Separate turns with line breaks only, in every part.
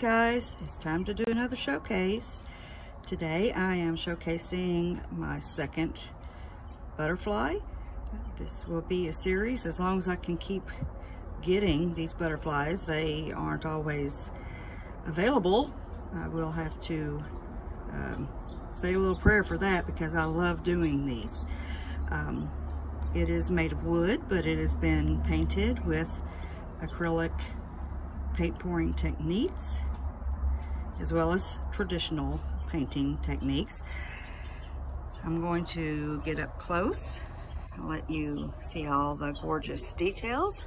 guys, it's time to do another showcase. Today I am showcasing my second butterfly. This will be a series as long as I can keep getting these butterflies. They aren't always available. I will have to um, say a little prayer for that because I love doing these. Um, it is made of wood, but it has been painted with acrylic paint pouring techniques as well as traditional painting techniques. I'm going to get up close and let you see all the gorgeous details.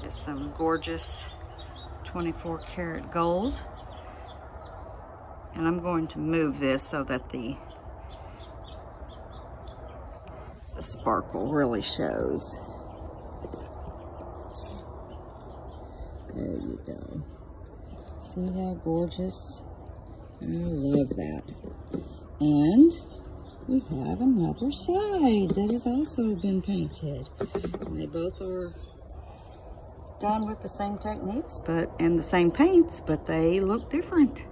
There's some gorgeous 24 karat gold. And I'm going to move this so that the the sparkle really shows. There you go. See how gorgeous? I love that. And we have another side that has also been painted. And they both are done with the same techniques but and the same paints, but they look different.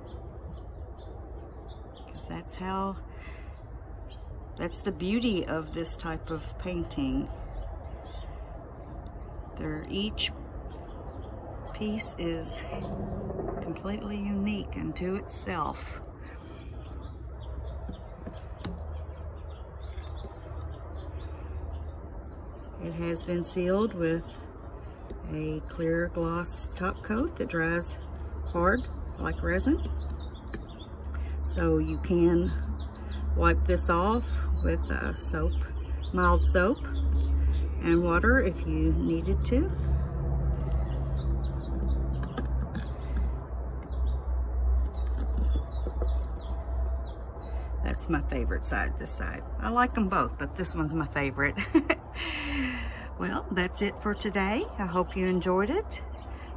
Because that's how that's the beauty of this type of painting. They're each piece is completely unique unto itself. It has been sealed with a clear gloss top coat that dries hard like resin. So you can wipe this off with uh, soap, mild soap and water if you needed to. That's my favorite side, this side. I like them both, but this one's my favorite. well, that's it for today. I hope you enjoyed it.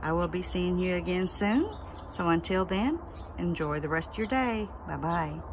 I will be seeing you again soon. So until then, enjoy the rest of your day. Bye-bye.